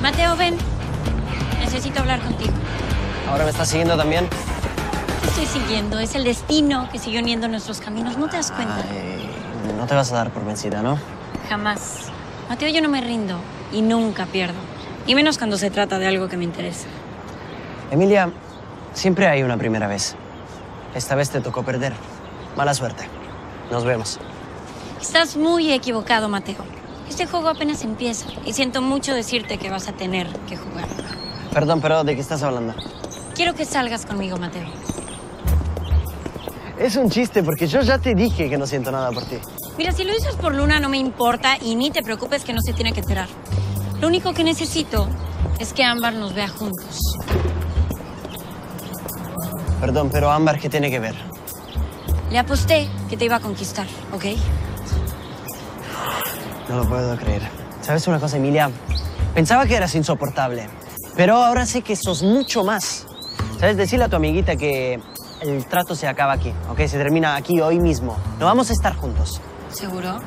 Mateo, ven. Necesito hablar contigo. ¿Ahora me estás siguiendo también? Te estoy siguiendo. Es el destino que siguió uniendo nuestros caminos. ¿No te das cuenta? Ay, no te vas a dar por vencida, ¿no? Jamás. Mateo, yo no me rindo y nunca pierdo. Y menos cuando se trata de algo que me interesa. Emilia, siempre hay una primera vez. Esta vez te tocó perder. Mala suerte. Nos vemos. Estás muy equivocado, Mateo. Este juego apenas empieza y siento mucho decirte que vas a tener que jugar. Perdón, pero ¿de qué estás hablando? Quiero que salgas conmigo, Mateo. Es un chiste porque yo ya te dije que no siento nada por ti. Mira, si lo dices por Luna no me importa y ni te preocupes que no se tiene que enterar. Lo único que necesito es que Ámbar nos vea juntos. Perdón, pero Ámbar, ¿qué tiene que ver? Le aposté que te iba a conquistar, ¿ok? No lo puedo creer. ¿Sabes una cosa, Emilia? Pensaba que eras insoportable, pero ahora sé que sos mucho más. ¿Sabes? Decirle a tu amiguita que el trato se acaba aquí, ¿ok? Se termina aquí hoy mismo. No vamos a estar juntos. ¿Seguro?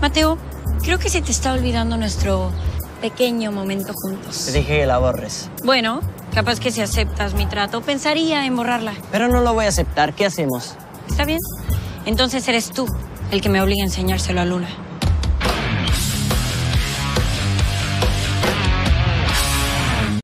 Mateo, creo que se te está olvidando nuestro pequeño momento juntos. Te dije que la borres. Bueno, capaz que si aceptas mi trato, pensaría en borrarla. Pero no lo voy a aceptar. ¿Qué hacemos? ¿Está bien? Entonces eres tú el que me obliga a enseñárselo a Luna.